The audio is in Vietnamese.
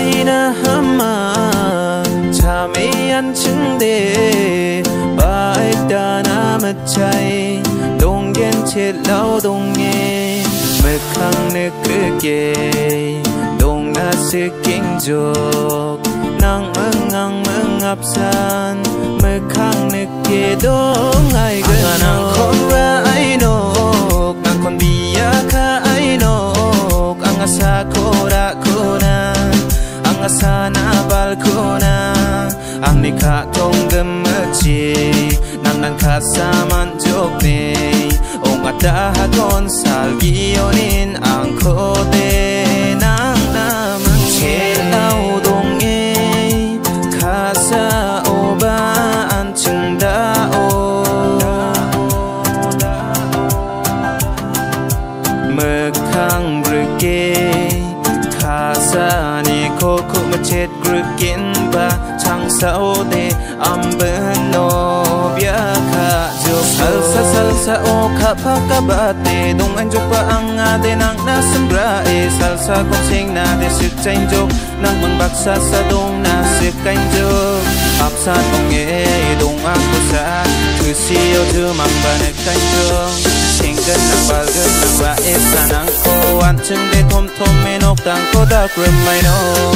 aina hama chame an chinde bai dana machai dongen che lao donge me khang ne krike dong na se king jok nang ngang mang ngập san me khang ne ke dong ai gan nang khom ra ai no nang kon bia kha ai no ang asa ko asa na bal ko na ang nikha tong dem chi nam nan kha saman jok ne ong ata ha kon sal gi onin ang te nang nam che lau dong e kha sa o ba an chung da o mơ khang rực ke ma chet ba chang sao de am ben no bia kha jo sal sa sal sa o kha, pha ka ba te dong an jok pa ang nga de nang na sambra e sal sa ko sing na de sit chain jok nang mang bak sa sa dong na sip kain jok ap sa dong e dong a ko sa tu si o tu mang ba ne kain jok sing gan nang bal gan nang ba e sa nang ko an chung de thom thom me nok dang ko da mai no